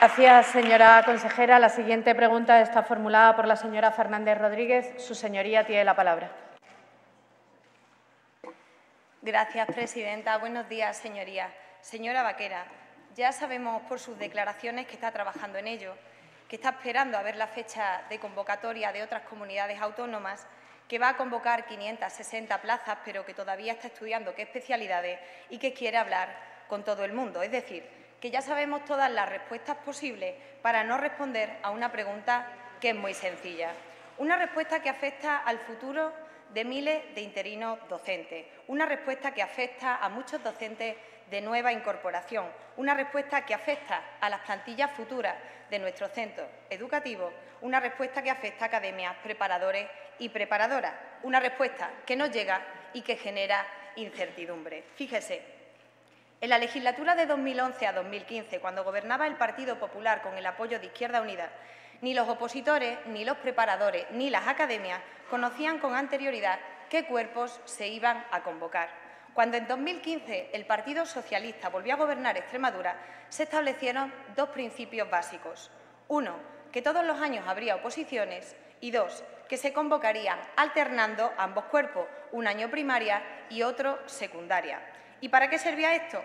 Gracias, señora consejera. La siguiente pregunta está formulada por la señora Fernández Rodríguez. Su señoría tiene la palabra. Gracias, presidenta. Buenos días, señoría. Señora Vaquera, ya sabemos por sus declaraciones que está trabajando en ello, que está esperando a ver la fecha de convocatoria de otras comunidades autónomas, que va a convocar 560 plazas, pero que todavía está estudiando qué especialidades y que quiere hablar con todo el mundo. Es decir, que ya sabemos todas las respuestas posibles para no responder a una pregunta que es muy sencilla. Una respuesta que afecta al futuro de miles de interinos docentes, una respuesta que afecta a muchos docentes de nueva incorporación, una respuesta que afecta a las plantillas futuras de nuestros centros educativos, una respuesta que afecta a academias, preparadores y preparadoras, una respuesta que no llega y que genera incertidumbre. Fíjese, en la legislatura de 2011 a 2015, cuando gobernaba el Partido Popular con el apoyo de Izquierda Unida, ni los opositores, ni los preparadores, ni las academias conocían con anterioridad qué cuerpos se iban a convocar. Cuando en 2015 el Partido Socialista volvió a gobernar Extremadura, se establecieron dos principios básicos. Uno, que todos los años habría oposiciones y dos, que se convocarían alternando ambos cuerpos, un año primaria y otro secundaria. ¿Y para qué servía esto?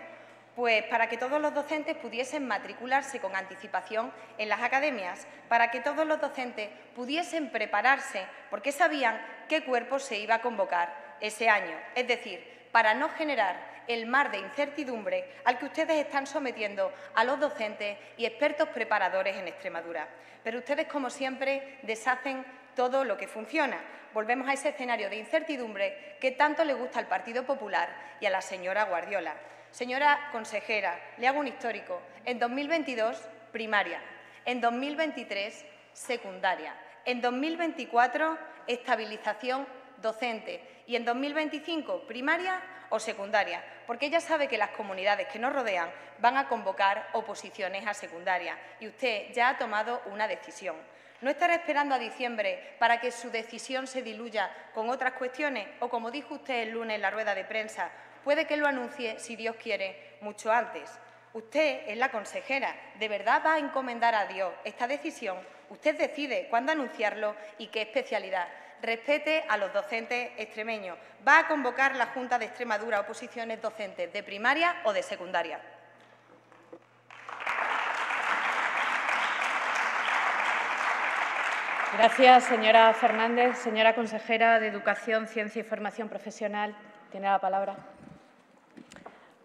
Pues para que todos los docentes pudiesen matricularse con anticipación en las academias, para que todos los docentes pudiesen prepararse porque sabían qué cuerpo se iba a convocar ese año. Es decir, para no generar el mar de incertidumbre al que ustedes están sometiendo a los docentes y expertos preparadores en Extremadura. Pero ustedes, como siempre, deshacen todo lo que funciona. Volvemos a ese escenario de incertidumbre que tanto le gusta al Partido Popular y a la señora Guardiola. Señora consejera, le hago un histórico. En 2022, primaria. En 2023, secundaria. En 2024, estabilización docente. Y en 2025, primaria o secundaria. Porque ella sabe que las comunidades que nos rodean van a convocar oposiciones a secundaria. Y usted ya ha tomado una decisión. No estará esperando a diciembre para que su decisión se diluya con otras cuestiones o, como dijo usted el lunes en la rueda de prensa, puede que lo anuncie, si Dios quiere, mucho antes. Usted es la consejera. ¿De verdad va a encomendar a Dios esta decisión? Usted decide cuándo anunciarlo y qué especialidad. Respete a los docentes extremeños. ¿Va a convocar la Junta de Extremadura oposiciones docentes de primaria o de secundaria? Gracias, señora Fernández. Señora consejera de Educación, Ciencia y Formación Profesional, tiene la palabra.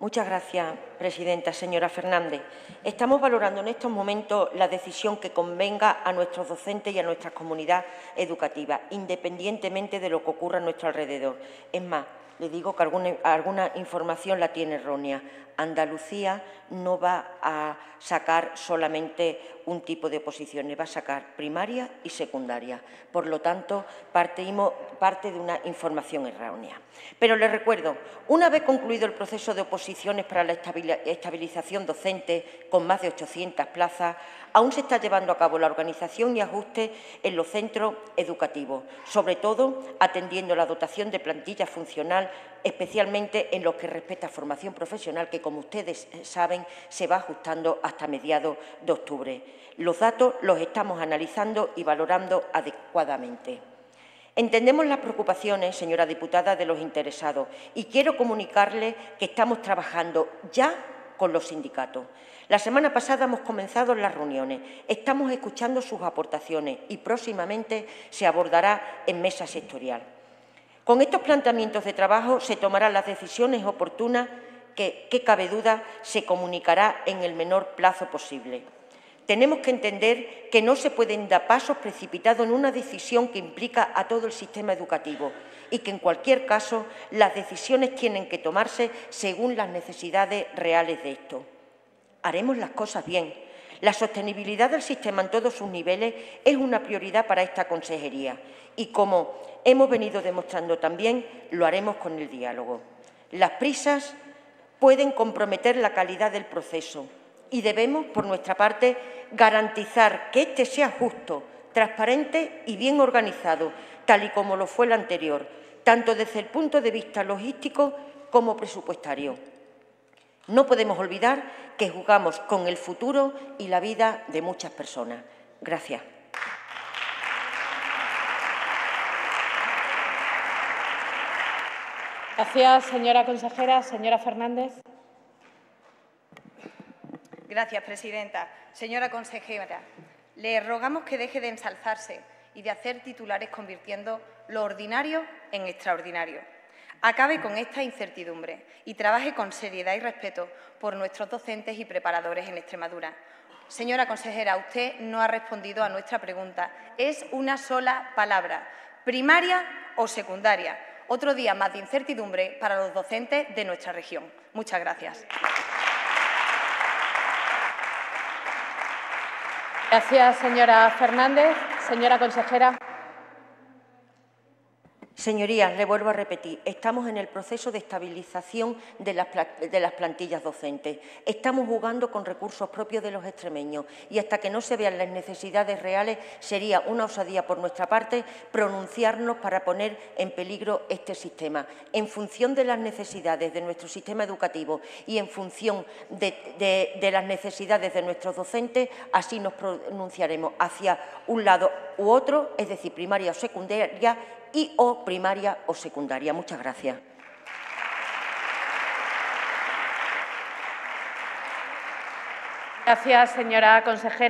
Muchas gracias, presidenta. Señora Fernández, estamos valorando en estos momentos la decisión que convenga a nuestros docentes y a nuestra comunidad educativa, independientemente de lo que ocurra a nuestro alrededor. Es más, le digo que alguna, alguna información la tiene errónea. Andalucía no va a sacar solamente un tipo de oposiciones, va a sacar primaria y secundaria. Por lo tanto, partimos, parte de una información errónea. Pero les recuerdo, una vez concluido el proceso de oposiciones para la estabilización docente con más de 800 plazas, aún se está llevando a cabo la organización y ajuste en los centros educativos, sobre todo atendiendo la dotación de plantilla funcional, especialmente en lo que respecta a formación profesional, que, como ustedes saben, se va ajustando hasta mediados de octubre. Los datos los estamos analizando y valorando adecuadamente. Entendemos las preocupaciones, señora diputada, de los interesados y quiero comunicarle que estamos trabajando ya con los sindicatos. La semana pasada hemos comenzado las reuniones, estamos escuchando sus aportaciones y próximamente se abordará en mesa sectorial. Con estos planteamientos de trabajo se tomarán las decisiones oportunas que, que cabe duda, se comunicará en el menor plazo posible. Tenemos que entender que no se pueden dar pasos precipitados en una decisión que implica a todo el sistema educativo y que, en cualquier caso, las decisiones tienen que tomarse según las necesidades reales de esto haremos las cosas bien. La sostenibilidad del sistema en todos sus niveles es una prioridad para esta consejería y, como hemos venido demostrando también, lo haremos con el diálogo. Las prisas pueden comprometer la calidad del proceso y debemos, por nuestra parte, garantizar que éste sea justo, transparente y bien organizado, tal y como lo fue el anterior, tanto desde el punto de vista logístico como presupuestario. No podemos olvidar que jugamos con el futuro y la vida de muchas personas. Gracias. Gracias, señora consejera. Señora Fernández. Gracias, presidenta. Señora consejera, le rogamos que deje de ensalzarse y de hacer titulares convirtiendo lo ordinario en extraordinario. Acabe con esta incertidumbre y trabaje con seriedad y respeto por nuestros docentes y preparadores en Extremadura. Señora consejera, usted no ha respondido a nuestra pregunta. Es una sola palabra, primaria o secundaria. Otro día más de incertidumbre para los docentes de nuestra región. Muchas gracias. Gracias, señora Fernández. Señora consejera. Señorías, le vuelvo a repetir, estamos en el proceso de estabilización de las, plantillas docentes. Estamos jugando con recursos propios de los extremeños y hasta que no se vean las necesidades reales sería una osadía por nuestra parte pronunciarnos para poner en peligro este sistema. En función de las necesidades de nuestro sistema educativo y en función de, de las necesidades de nuestros docentes, así nos pronunciaremos hacia un lado u otro, es decir, primaria o secundaria, y o primaria o secundaria. Muchas gracias. Gracias, señora consejera.